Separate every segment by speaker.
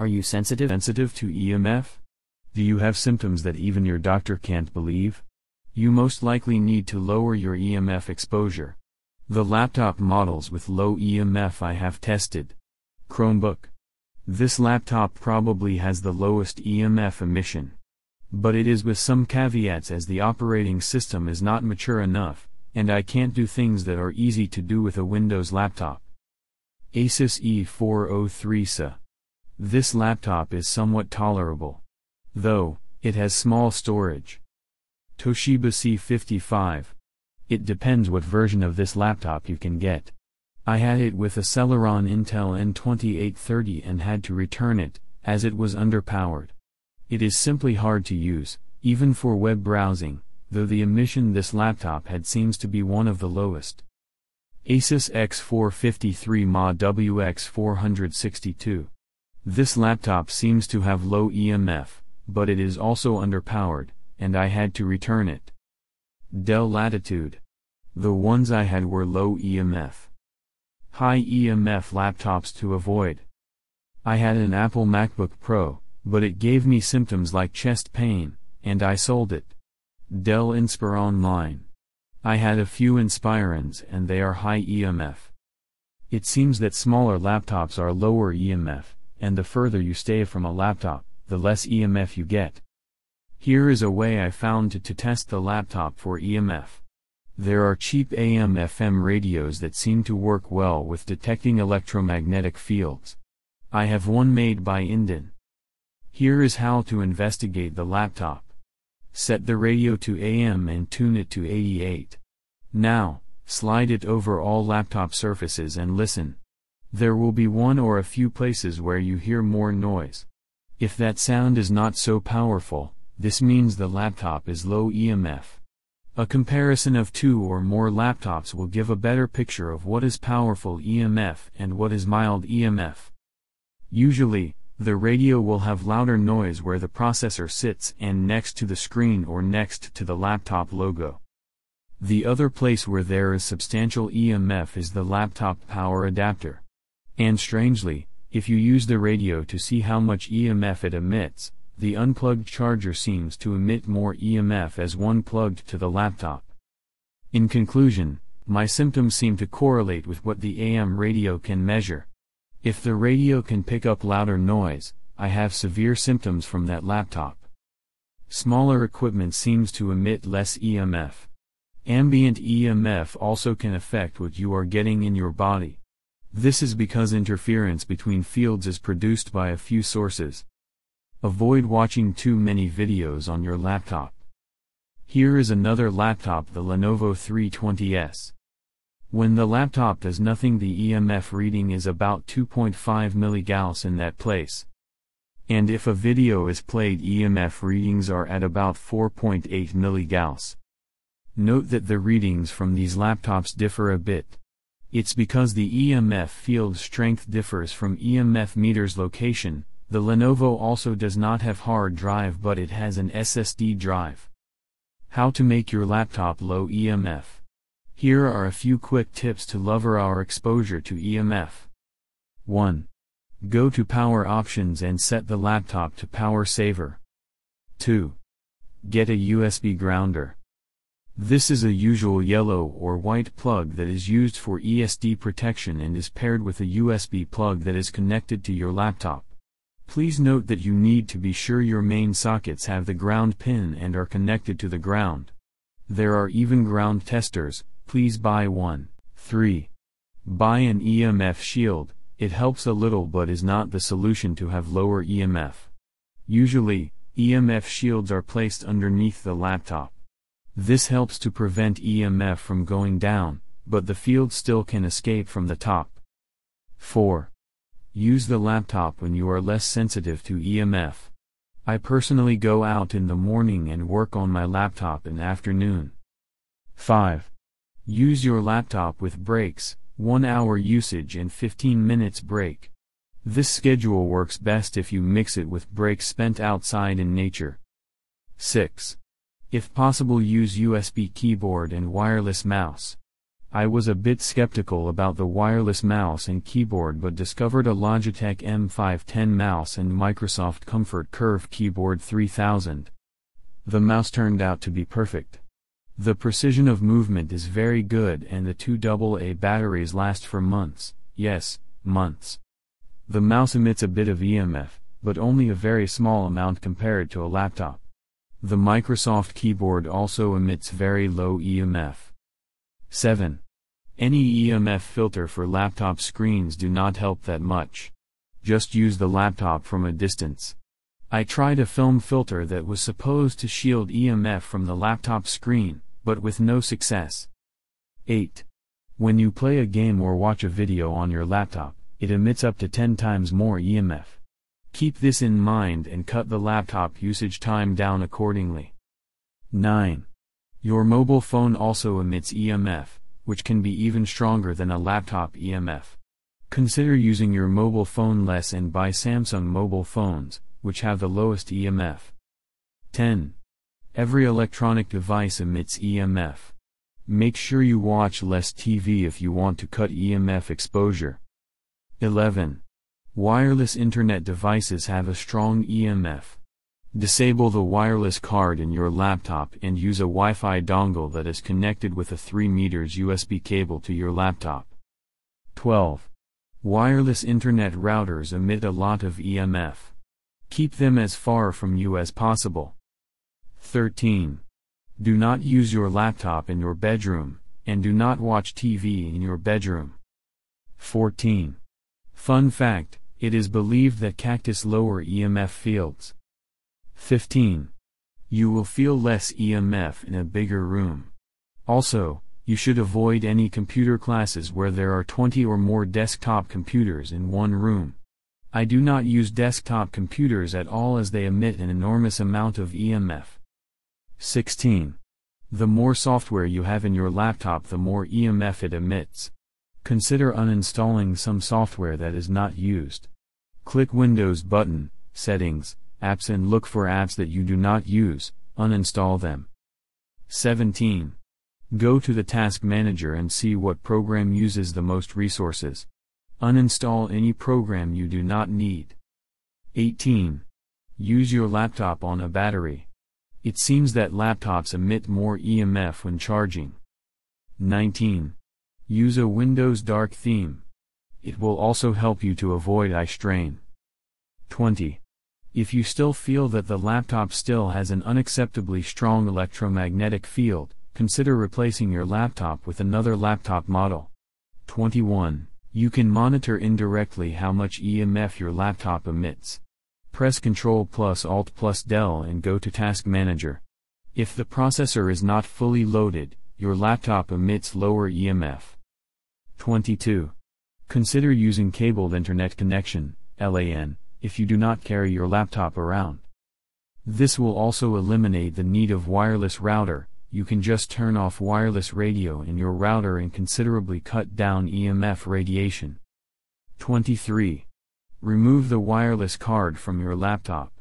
Speaker 1: Are you sensitive?
Speaker 2: Sensitive to EMF? Do you have symptoms that even your doctor can't believe? You most likely need to lower your EMF exposure. The laptop models with low EMF I have tested. Chromebook. This laptop probably has the lowest EMF emission. But it is with some caveats as the operating system is not mature enough, and I can't do things that are easy to do with a Windows laptop. Asus E403SA. This laptop is somewhat tolerable. Though, it has small storage. Toshiba C55. It depends what version of this laptop you can get. I had it with a Celeron Intel N2830 and had to return it, as it was underpowered. It is simply hard to use, even for web browsing, though the emission this laptop had seems to be one of the lowest. Asus X453 Ma WX462. This laptop seems to have low EMF, but it is also underpowered, and I had to return it. Dell Latitude. The ones I had were low EMF. High EMF laptops to avoid. I had an Apple MacBook Pro, but it gave me symptoms like chest pain, and I sold it. Dell Inspiron Line. I had a few Inspirons and they are high EMF. It seems that smaller laptops are lower EMF, and the further you stay from a laptop, the less EMF you get. Here is a way I found to, to test the laptop for EMF. There are cheap AM FM radios that seem to work well with detecting electromagnetic fields. I have one made by Indin. Here is how to investigate the laptop. Set the radio to AM and tune it to 88. Now, slide it over all laptop surfaces and listen. There will be one or a few places where you hear more noise. If that sound is not so powerful, this means the laptop is low EMF. A comparison of two or more laptops will give a better picture of what is powerful EMF and what is mild EMF. Usually, the radio will have louder noise where the processor sits and next to the screen or next to the laptop logo. The other place where there is substantial EMF is the laptop power adapter. And strangely, if you use the radio to see how much EMF it emits, the unplugged charger seems to emit more EMF as one plugged to the laptop. In conclusion, my symptoms seem to correlate with what the AM radio can measure. If the radio can pick up louder noise, I have severe symptoms from that laptop. Smaller equipment seems to emit less EMF. Ambient EMF also can affect what you are getting in your body. This is because interference between fields is produced by a few sources. Avoid watching too many videos on your laptop. Here is another laptop the Lenovo 320S. When the laptop does nothing the EMF reading is about 2.5 milligauss in that place. And if a video is played EMF readings are at about 4.8 milligauss. Note that the readings from these laptops differ a bit. It's because the EMF field strength differs from EMF meter's location, the Lenovo also does not have hard drive but it has an SSD drive. How to make your laptop low EMF here are a few quick tips to lower our exposure to EMF. 1. Go to Power Options and set the laptop to Power Saver. 2. Get a USB grounder. This is a usual yellow or white plug that is used for ESD protection and is paired with a USB plug that is connected to your laptop. Please note that you need to be sure your main sockets have the ground pin and are connected to the ground. There are even ground testers, Please buy one. 3. Buy an EMF shield, it helps a little but is not the solution to have lower EMF. Usually, EMF shields are placed underneath the laptop. This helps to prevent EMF from going down, but the field still can escape from the top. 4. Use the laptop when you are less sensitive to EMF. I personally go out in the morning and work on my laptop in afternoon. 5. Use your laptop with breaks, 1 hour usage and 15 minutes break. This schedule works best if you mix it with breaks spent outside in nature. 6. If possible use USB keyboard and wireless mouse. I was a bit skeptical about the wireless mouse and keyboard but discovered a Logitech M510 mouse and Microsoft Comfort Curve Keyboard 3000. The mouse turned out to be perfect. The precision of movement is very good and the two AA batteries last for months, yes, months. The mouse emits a bit of EMF, but only a very small amount compared to a laptop. The Microsoft keyboard also emits very low EMF. 7. Any EMF filter for laptop screens do not help that much. Just use the laptop from a distance. I tried a film filter that was supposed to shield EMF from the laptop screen, but with no success. 8. When you play a game or watch a video on your laptop, it emits up to 10 times more EMF. Keep this in mind and cut the laptop usage time down accordingly. 9. Your mobile phone also emits EMF, which can be even stronger than a laptop EMF. Consider using your mobile phone less and buy Samsung mobile phones, which have the lowest EMF. 10. Every electronic device emits EMF. Make sure you watch less TV if you want to cut EMF exposure. 11. Wireless internet devices have a strong EMF. Disable the wireless card in your laptop and use a Wi-Fi dongle that is connected with a 3 meters USB cable to your laptop. 12. Wireless internet routers emit a lot of EMF. Keep them as far from you as possible. 13. Do not use your laptop in your bedroom, and do not watch TV in your bedroom. 14. Fun fact, it is believed that cactus lower EMF fields. 15. You will feel less EMF in a bigger room. Also, you should avoid any computer classes where there are 20 or more desktop computers in one room. I do not use desktop computers at all as they emit an enormous amount of EMF. 16. The more software you have in your laptop the more EMF it emits. Consider uninstalling some software that is not used. Click Windows button, Settings, apps and look for apps that you do not use, uninstall them. 17. Go to the task manager and see what program uses the most resources. Uninstall any program you do not need. 18. Use your laptop on a battery. It seems that laptops emit more EMF when charging. 19. Use a Windows dark theme. It will also help you to avoid eye strain. 20. If you still feel that the laptop still has an unacceptably strong electromagnetic field, consider replacing your laptop with another laptop model. 21. You can monitor indirectly how much EMF your laptop emits. Press Ctrl plus Alt plus Del and go to Task Manager. If the processor is not fully loaded, your laptop emits lower EMF. 22. Consider using cabled internet connection, LAN, if you do not carry your laptop around. This will also eliminate the need of wireless router, you can just turn off wireless radio in your router and considerably cut down EMF radiation. 23. Remove the wireless card from your laptop.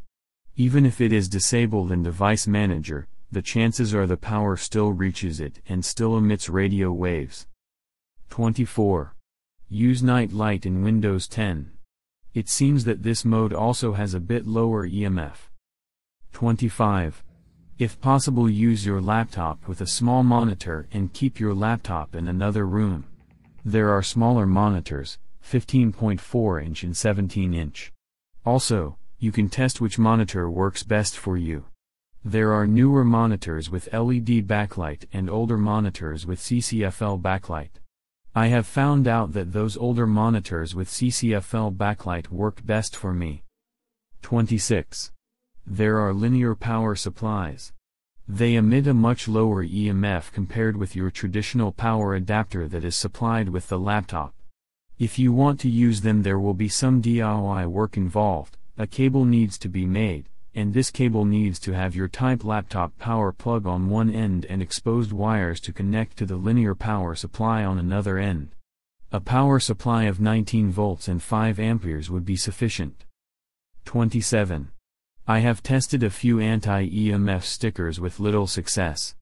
Speaker 2: Even if it is disabled in Device Manager, the chances are the power still reaches it and still emits radio waves. 24. Use Night Light in Windows 10. It seems that this mode also has a bit lower EMF. 25. If possible use your laptop with a small monitor and keep your laptop in another room. There are smaller monitors, 15.4 inch and 17 inch. Also, you can test which monitor works best for you. There are newer monitors with LED backlight and older monitors with CCFL backlight. I have found out that those older monitors with CCFL backlight work best for me. 26. There are linear power supplies. They emit a much lower EMF compared with your traditional power adapter that is supplied with the laptop. If you want to use them there will be some DIY work involved, a cable needs to be made, and this cable needs to have your type laptop power plug on one end and exposed wires to connect to the linear power supply on another end. A power supply of 19 volts and 5 amperes would be sufficient. 27. I have tested a few anti-EMF stickers with little success.